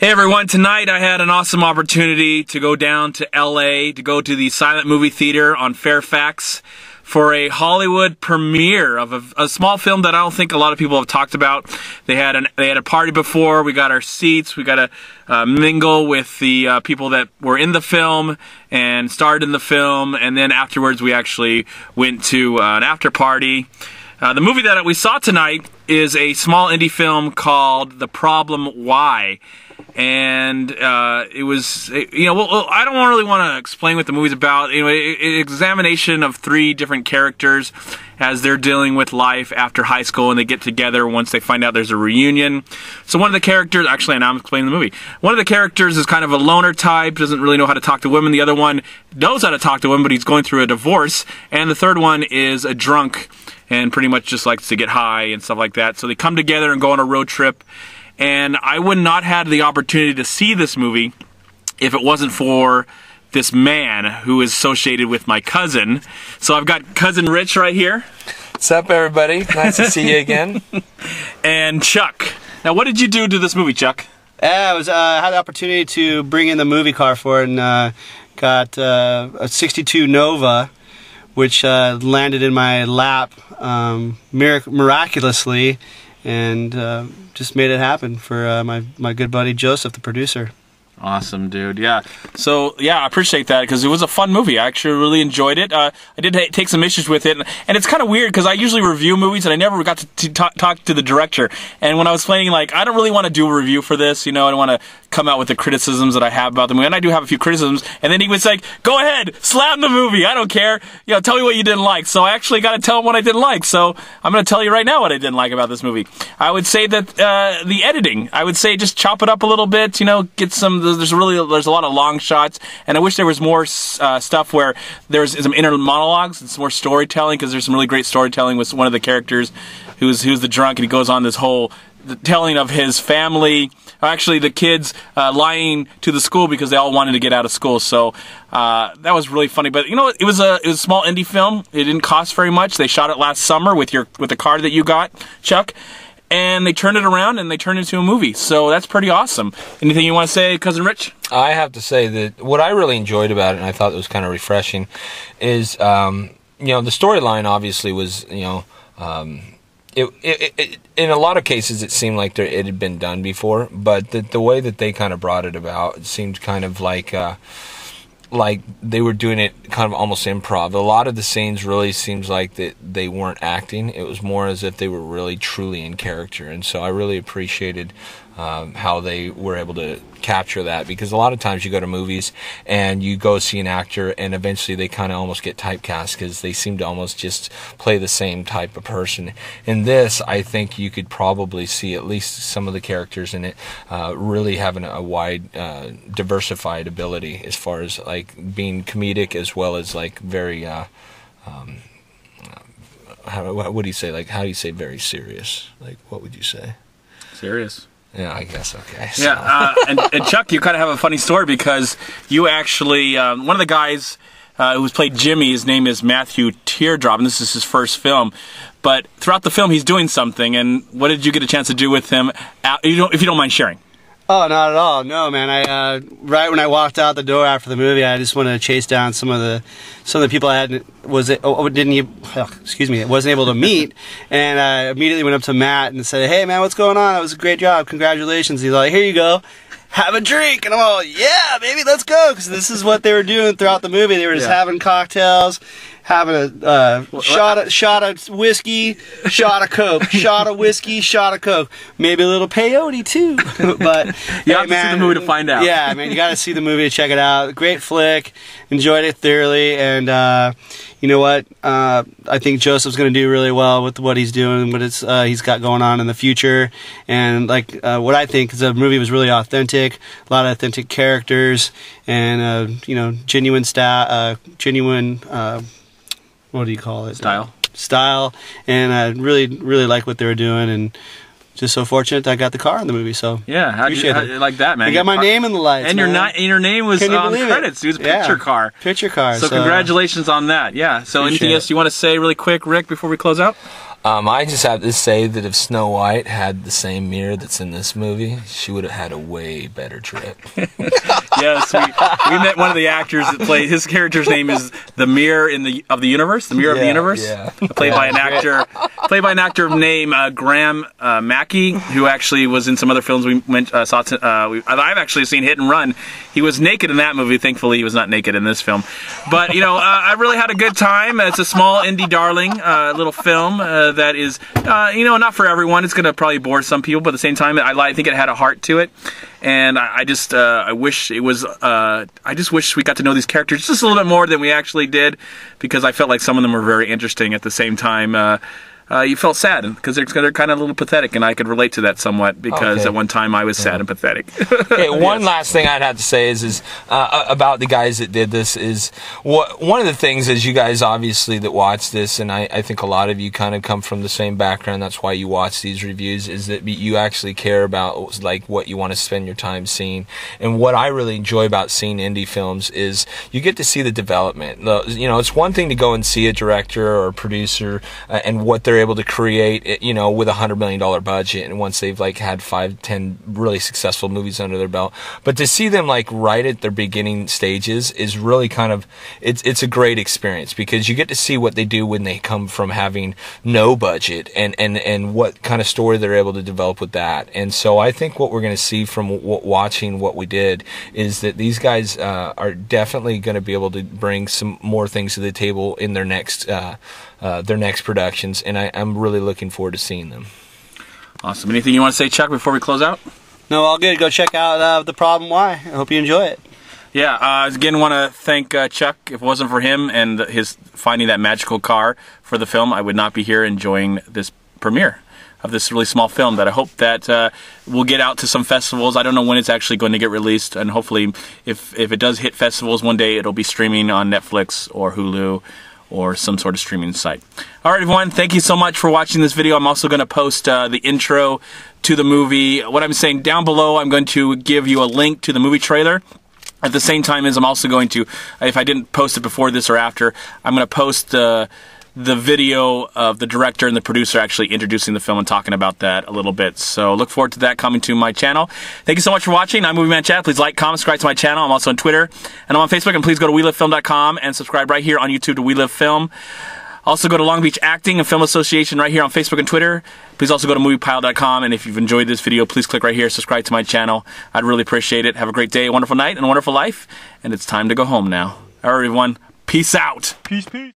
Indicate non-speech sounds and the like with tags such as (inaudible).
Hey everyone, tonight I had an awesome opportunity to go down to LA to go to the Silent Movie Theater on Fairfax for a Hollywood premiere of a, a, small film that I don't think a lot of people have talked about. They had an they had a party before. We got our seats. We got to uh, mingle with the uh, people that were in the film and starred in the film, and then afterwards we actually went to uh, an after party. Uh, the movie that we saw tonight is a small indie film called The Problem Y and uh, it was you know well, I don't really want to explain what the movie's about. Know, examination of three different characters as they're dealing with life after high school and they get together once they find out there's a reunion. So one of the characters, actually, now I'm explaining the movie. One of the characters is kind of a loner type, doesn't really know how to talk to women. The other one knows how to talk to women, but he's going through a divorce. And the third one is a drunk and pretty much just likes to get high and stuff like that. So they come together and go on a road trip and I would not have had the opportunity to see this movie if it wasn't for this man who is associated with my cousin. So I've got cousin Rich right here. What's up, everybody? Nice to see you again. (laughs) and Chuck. Now, what did you do to this movie, Chuck? Yeah, I was uh, had the opportunity to bring in the movie car for it, and uh, got uh, a '62 Nova, which uh, landed in my lap um, mirac miraculously and uh, just made it happen for uh, my my good buddy Joseph, the producer. Awesome, dude. Yeah. So, yeah, I appreciate that because it was a fun movie. I actually really enjoyed it. Uh, I did take some issues with it, and it's kind of weird because I usually review movies and I never got to, talk, talk, to the director. And when I was planning, like, I don't really want to do a review for this, you know, I don't want to come out with the criticisms that I have about the movie, and I do have a few criticisms. And then he was like, "Go ahead, slam the movie. I don't care. You know, tell me what you didn't like." So I actually got to tell him what I didn't like. So I'm going to tell you right now what I didn't like about this movie. I would say that uh, the editing. I would say just chop it up a little bit. You know, get some. There's really there's a lot of long shots, and I wish there was more uh, stuff where there's some inner monologues and some more storytelling because there's some really great storytelling with one of the characters who's who's the drunk and he goes on this whole telling of his family, actually the kids uh, lying to the school because they all wanted to get out of school. So uh, that was really funny. But you know, it was a it was a small indie film. It didn't cost very much. They shot it last summer with your with the car that you got, Chuck. And they turned it around and they turned it into a movie. So that's pretty awesome. Anything you want to say, Cousin Rich? I have to say that what I really enjoyed about it, and I thought it was kind of refreshing, is um, you know the storyline obviously was you know um, it, it, it, in a lot of cases it seemed like there, it had been done before, but the, the way that they kind of brought it about it seemed kind of like uh, like they were doing it kind of almost improv. A lot of the scenes really seems like that they weren't acting. It was more as if they were really truly in character, and so I really appreciated um, how they were able to capture that because a lot of times you go to movies and you go see an actor and eventually they kind of almost get typecast because they seem to almost just play the same type of person. In this, I think you could probably see at least some of the characters in it uh, really having a wide, uh, diversified ability as far as like being comedic as well as like very. Uh, um, how, what do you say? Like, how do you say very serious? Like, what would you say? Serious. Yeah, I guess okay. So. Yeah, uh, and, and, Chuck, you kind of have a funny story because you actually um, one of the guys uh, who's played Jimmy. His name is Matthew Teardrop, and this is his first film. But throughout the film, he's doing something. And what did you get a chance to do with him? You if you don't mind sharing. Oh, not at all. No, man. I uh, right when I walked out the door after the movie, I just wanted to chase down some of the some of the people I hadn't was it oh, oh didn't you oh, excuse me wasn't able to meet, (laughs) and I immediately went up to Matt and said, "Hey, man, what's going on? That was a great job. Congratulations." He's like, "Here you go." Have a drink, and I'm all, yeah, baby, let's go, because this is what they were doing throughout the movie. They were just yeah. having cocktails, having a uh, well, shot of shot of whiskey, shot of coke, (laughs) shot of whiskey, shot of coke, maybe a little peyote too. (laughs) (laughs) but you hey, have to man, see the movie to find out. Yeah, man, you got to see the movie to check it out. Great flick, enjoyed it thoroughly, and uh, you know what? Uh, I think Joseph's going to do really well with what he's doing, what it's uh, he's got going on in the future, and like uh, what I think is the movie was really authentic, a lot of authentic characters, and uh, you know, genuine style, genuine what do you call it? Style. Style, and I really, really like what they were doing, and just so fortunate I got the car in the movie. So yeah, how you, how, like that, man. I got my car, name in the lights, and man. your not, and your name was Can on credits. It? It was yeah. picture car. Picture car. So, so, congratulations on that. Yeah. So anything else you want to say really quick, Rick, before we close out? Um, I just have to say that if Snow White had the same mirror that's in this movie, she would have had a way better trip. (laughs) yes, we, we met one of the actors that played. His character's name is the Mirror in the of the Universe, the Mirror of the Universe, yeah. played by an actor, played by an actor named uh, Graham uh, Mackey, who actually was in some other films we went uh, saw. Uh, we, I've actually seen Hit and Run. He was naked in that movie. Thankfully, he was not naked in this film. But you know, uh, I really had a good time. It's a small indie darling uh, little film uh, that is, uh, you know, not for everyone. It's going to probably bore some people, but at the same time, I, I think it had a heart to it. And I, I just, uh, I wish it was. Uh, I just wish we got to know these characters just a little bit more than we actually did, because I felt like some of them were very interesting. At the same time, uh, you felt sad because they're, they're kind of a little pathetic, and I could relate to that somewhat because Okay. at one time I was sad and pathetic. (laughs) Okay, (laughs) one last thing I'd have to say is is uh, about the guys that did this is what one of the things is you guys obviously that watch this, and I, I think a lot of you kind of come from the same background. That's why you watch these reviews is that you actually care about like what you want to spend your time seeing. And what I really enjoy about seeing indie films is you get to see the development. The, you know, it's one thing to go and see a director or a producer uh, and what they're able to create. You know, with a hundred million dollar budget, and once they've like had five, ten really successful movies under their belt, but to see them like right at their beginning stages is really kind of it's it's a great experience because you get to see what they do when they come from having no budget and and and what kind of story they're able to develop with that. And so I think what we're going to see from w- watching what we did is that these guys uh, are definitely going to be able to bring some more things to the table in their next uh, uh, their next productions, and I, I'm really looking forward to seeing them. awesome. Anything you want to say, Chuck, before we close out? No, all good. Go check out uh, the problem. Y? I hope you enjoy it. Yeah, uh, again, want to thank uh, Chuck. If it wasn't for him and his finding that magical car for the film, I would not be here enjoying this premiere of this really small film that I hope that uh, will get out to some festivals. I don't know when it's actually going to get released, and hopefully, if if it does hit festivals one day, it'll be streaming on Netflix or Hulu or some sort of streaming site. All right, everyone, thank you so much for watching this video. I'm also going to post uh, the intro to the movie. What I'm saying down below, I'm going to give you a link to the movie trailer. At the same time as I'm also going to, if I didn't post it before this or after, I'm going to post the the video of the director and the producer actually introducing the film and talking about that a little bit. So look forward to that coming to my channel. Thank you so much for watching. I'm Movie Man Chad. Please like, comment, subscribe to my channel. I'm also on Twitter and I'm on Facebook. And please go to WeLiveFilm.com and subscribe right here on YouTube to We Live Film. Also go to Long Beach Acting and Film Association right here on Facebook and Twitter. Please also go to moviepilot.com and if you've enjoyed this video, please click right here, subscribe to my channel. I'd really appreciate it. Have a great day, a wonderful night, and a wonderful life. And it's time to go home now. All right, everyone. Peace out. Peace, peace.